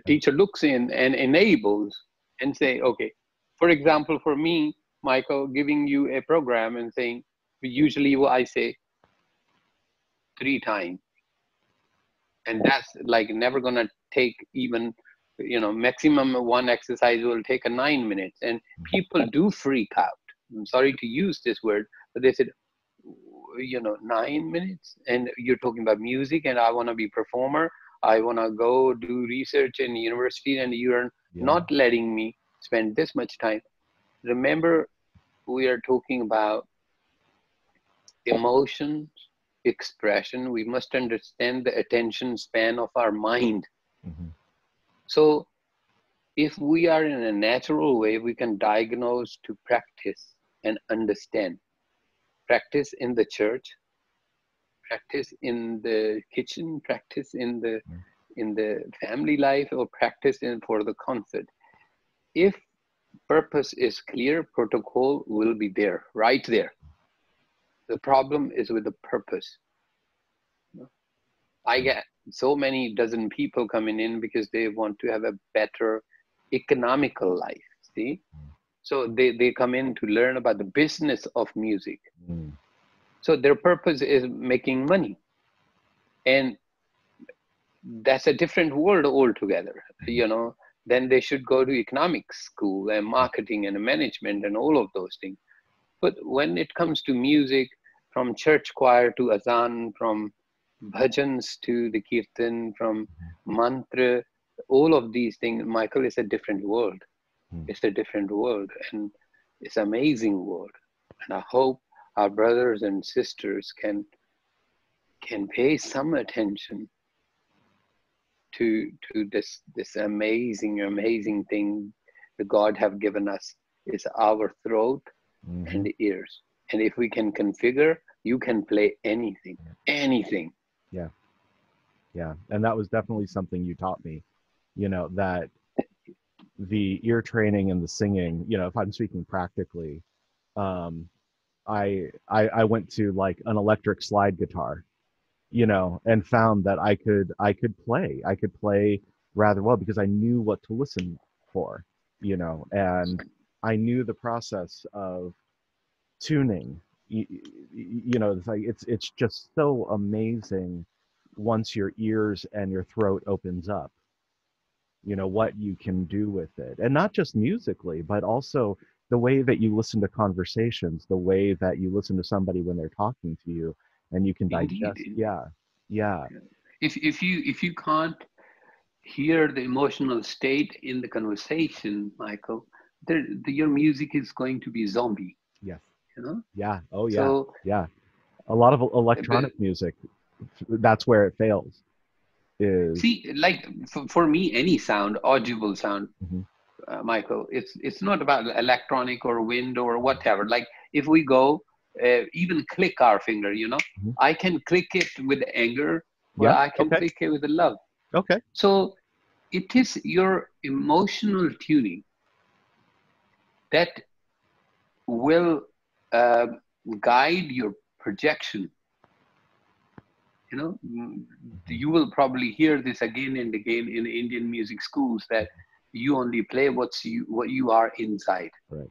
teacher looks in and enables and say, okay. For example, for me, Michael, giving you a program and saying, usually what I say three times, and that's like never gonna take even you know maximum one exercise will take a nine minutes and people do freak out i'm sorry to use this word but they said you know nine minutes and you're talking about music and i want to be performer i want to go do research in university and you're Yeah. not letting me spend this much time remember we are talking about emotions expression we must understand the attention span of our mind Mhm. so if we are in a natural way, we can diagnose to practice and understand. Practice in the church, practice in the kitchen, practice in the Mm. in the family life, or practice in for the concert. if purpose is clear, protocol will be there, right there. The problem is with the purpose. I get so many dozen people coming in because they want to have a better economical life. See? So they, they come in to learn about the business of music. Mm. So their purpose is making money. And that's a different world altogether, you know. Then they should go to economics school and marketing and management and all of those things. But when it comes to music, from church choir to azan, from bhajans to the kirtan, from mantra, all of these things, Michael is a different world. Hmm. It's a different world, and it's amazing world. And I hope our brothers and sisters can can pay some attention to to this this amazing amazing thing that God have given us is our throat mm-hmm. and ears. And if we can configure, you can play anything, anything. Yeah. Yeah. And that was definitely something you taught me, you know, that the ear training and the singing, you know, if I'm speaking practically, um, I, I, I went to like an electric slide guitar, you know, and found that I could, I could play, I could play rather well because I knew what to listen for, you know, and I knew the process of tuning. You, you know, it's like it's it's just so amazing once your ears and your throat opens up you know what you can do with it. And not just musically but also the way that you listen to conversations the way that you listen to somebody when they're talking to you and you can digest yeah yeah. If if you if you can't hear the emotional state in the conversation michael there, the, your music is going to be zombie yes. you know? Yeah. Oh yeah. So, yeah. A lot of electronic but, music that's where it fails is see like for, for me any sound audible sound mm-hmm. uh, michael it's it's not about electronic or wind or whatever like if we go uh, even click our finger you know mm-hmm. i can click it with anger yeah, i can okay. click it with love okay so it is your emotional tuning that will uh, guide your projection you know mm, you will probably hear this again and again in indian music schools that you only play what's you what you are inside. Right.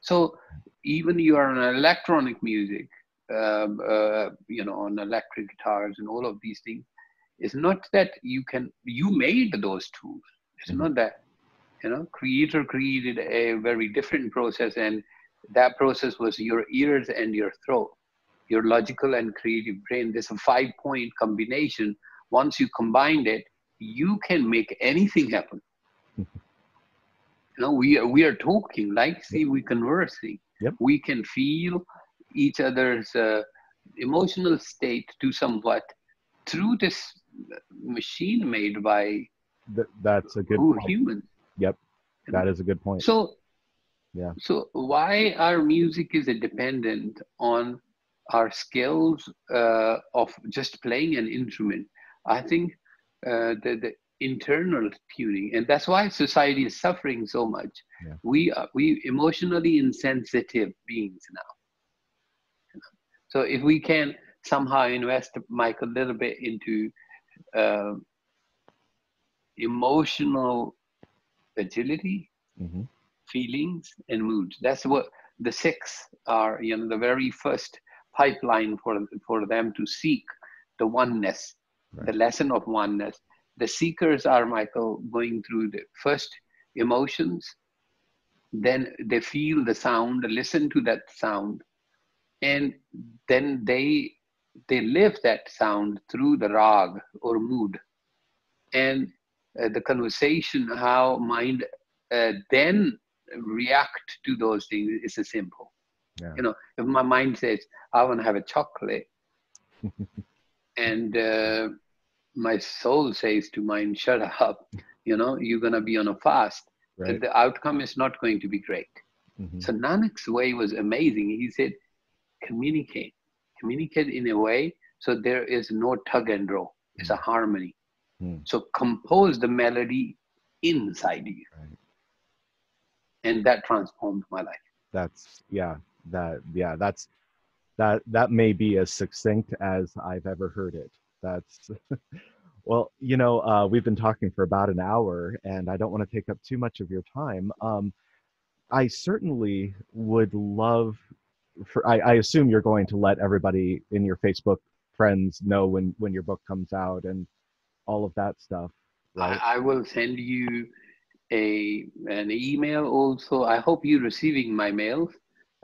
So even you are on electronic music um, uh, you know on electric guitars and all of these things it's not that you can you made those tools. It's mm-hmm. not that you know creator created a very different process and that process was your ears and your throat your logical and creative brain. There's a five point combination. Once you combine it, you can make anything happen. [laughs] you know, we are, we are talking, like, see, we conversing. Yep. We can feel each other's uh, emotional state to somewhat through this machine made by Th- that's a good who, point. human. Yep, that is a good point. So, yeah. So why our music is dependent on our skills uh, of just playing an instrument. I think uh, the, the internal tuning, and that's why society is suffering so much. Yeah. We are we emotionally insensitive beings now. So if we can somehow invest, Mike, a little bit into uh, emotional agility, mm-hmm. feelings, and moods. That's what the Sikhs are. You know, the very first pipeline for, for them to seek the oneness, right. the lesson of oneness. The seekers are, Michael, going through the first emotions, then they feel the sound, listen to that sound, and then they they live that sound through the rag or mood, and uh, the conversation, how mind uh, then react to those things is a simple. Yeah. You know, if my mind says, I want to have a chocolate, [laughs] and uh, my soul says to mind, shut up, you know, you're going to be on a fast, right. the outcome is not going to be great. Mm-hmm. So Nanak's way was amazing. He said, communicate, communicate in a way so there is no tug and. It's mm-hmm. a harmony. Mm. So compose the melody inside you. Right. and that transformed my life that's yeah that yeah that's that that may be as succinct as i've ever heard it that's [laughs] well you know uh, we've been talking for about an hour and i don't want to take up too much of your time um, i certainly would love for I, I assume you're going to let everybody in your facebook friends know when when your book comes out and all of that stuff right? I, I will send you a an email also. I hope you're receiving my mails,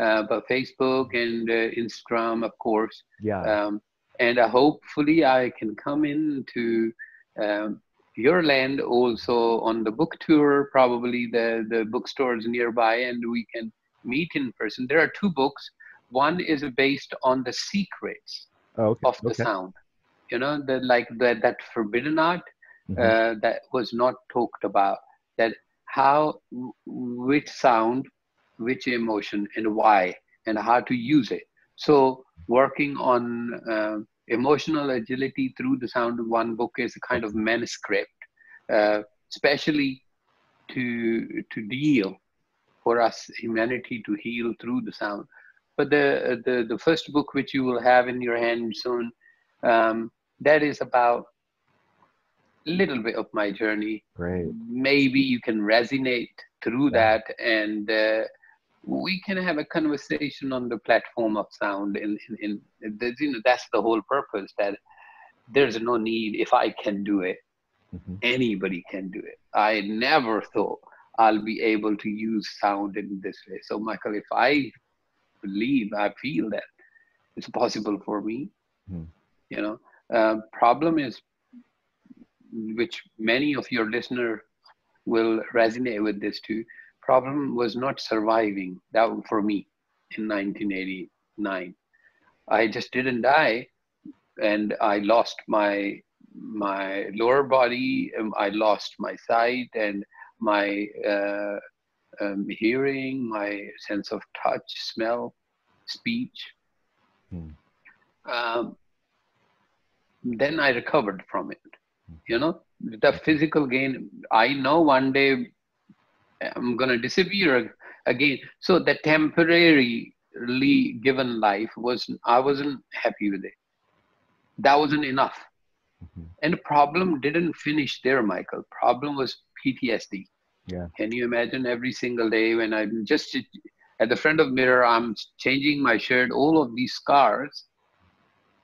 uh, but Facebook and uh, Instagram, of course. Yeah. Um, and uh, hopefully, I can come into um, your land also on the book tour. Probably the the bookstores nearby, and we can meet in person. There are two books. One is based on the secrets oh, okay. of the okay. sound. You know, the like the, that forbidden art mm-hmm. uh, that was not talked about that how which sound which emotion and why and how to use it so working on uh, emotional agility through the sound of one book is a kind of manuscript uh, especially to to deal for us humanity to heal through the sound but the the, the first book which you will have in your hand soon um, that is about a little bit of my journey. Great. Maybe you can resonate through yeah. that and uh, we can have a conversation on the platform of sound and, and, and you know, that's the whole purpose that there's no need if i can do it mm-hmm. anybody can do it i never thought i'll be able to use sound in this way so michael if i believe i feel that it's possible for me mm. you know um, problem is which many of your listeners will resonate with this too. Problem was not surviving that for me in 1989. I just didn't die, and I lost my my lower body. Um, I lost my sight and my uh, um, hearing, my sense of touch, smell, speech. Hmm. Um, then I recovered from it you know the physical gain i know one day i'm going to disappear again. So the temporarily given life was i wasn't happy with it. That wasn't enough. Mm-hmm. and the problem didn't finish there michael. Problem was ptsd yeah. Can you imagine every single day when i'm just at the front of mirror i'm changing my shirt all of these scars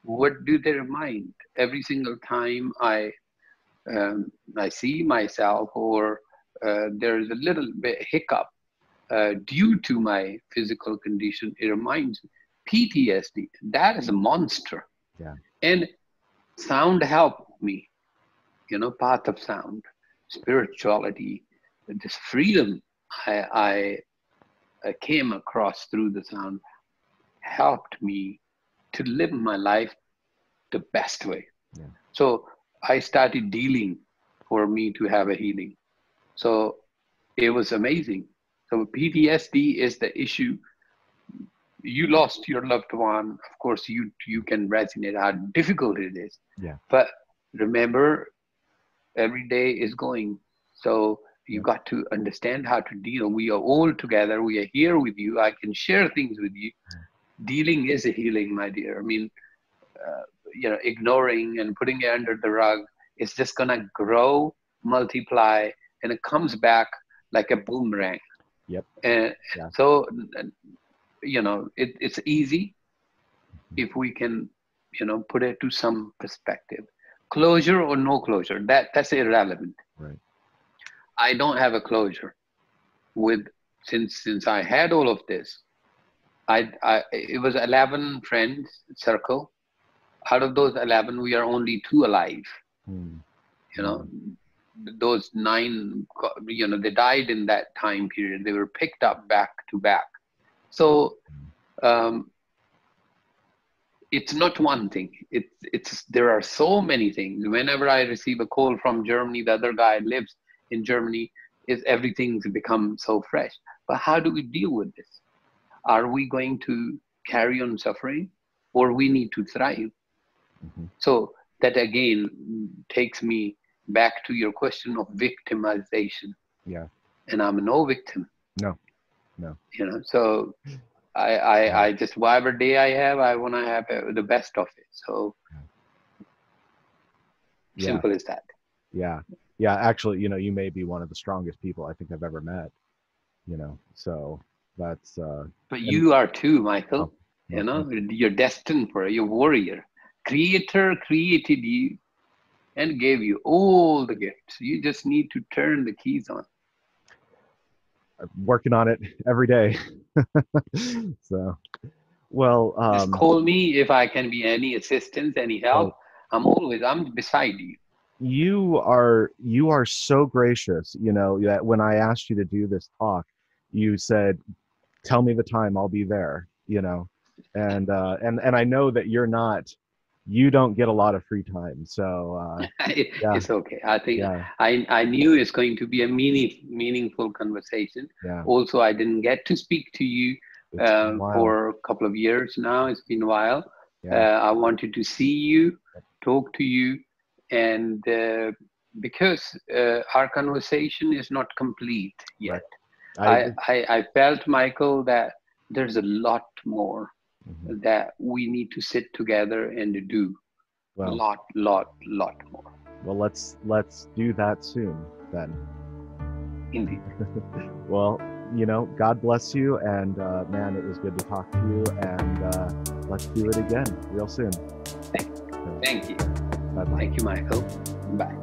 what do they remind every single time i um, I see myself or uh, there's a little bit hiccup uh, due to my physical condition, it reminds me PTSD. That is a monster. Yeah. And sound helped me, you know, path of sound, spirituality, this freedom I, I, I came across through the sound helped me to live my life the best way. Yeah. So I started dealing for me to have a healing. So it was amazing. So PTSD is the issue. You lost your loved one. Of course, you you can resonate how difficult it is. Yeah. But remember, every day is going. So you got to understand how to deal. We are all together. We are here with you. I can share things with you. Dealing is a healing, my dear. I mean, uh, you know ignoring and putting it under the rug is just going to grow multiply and it comes back like a boomerang. Yep. And yeah. so you know it, it's easy mm-hmm. if we can you know put it to some perspective. Closure or no closure that that's irrelevant. Right. I don't have a closure with since since i had all of this I, I it was 11 friends circle. Out of those 11 we are only two alive. Mm. you know those nine you know they died in that time period. They were picked up back to back. So um, it's not one thing. It's it's there are so many things. Whenever i receive a call from germany the other guy lives in germany is everything's become so fresh. But how do we deal with this? Are we going to carry on suffering or we need to thrive? Mm-hmm. So that again takes me back to your question of victimization. Yeah. And I'm no victim. No. no. You know, so I, I, I just whatever day I have, I want to have uh, the best of it. So Yeah. simple as that. Yeah. Yeah. Actually, you know, you may be one of the strongest people I think I've ever met. You know, so that's uh But you are too, Michael. Oh, You know, you're destined for it. You're a warrior. Creator created you and gave you all the gifts. You just need to turn the keys on. I'm working on it every day. [laughs] so well Just um call me if I can be any assistance, any help. I'm always I'm beside you. you are you are so gracious you know that when i asked you to do this talk you said tell me the time i'll be there you know and uh and and i know that you're not you don't get a lot of free time so uh [laughs] Yeah. It's okay. I think yeah I, I knew it's going to be a meaning, meaningful conversation. yeah Also, I didn't get to speak to you um, for a couple of years now. It's been a while. Uh, I wanted to see you, talk to you, and uh, because uh, our conversation is not complete yet, I, I, I, I felt, Michael, that there's a lot more mhm. that we need to sit together and do. well lot, lot, lot more. well let's let's do that soon then Indeed. [laughs] well you know god bless you and uh man it was good to talk to you and uh let's do it again real soon Thank you. bye bye Thank you, Michael. Bye.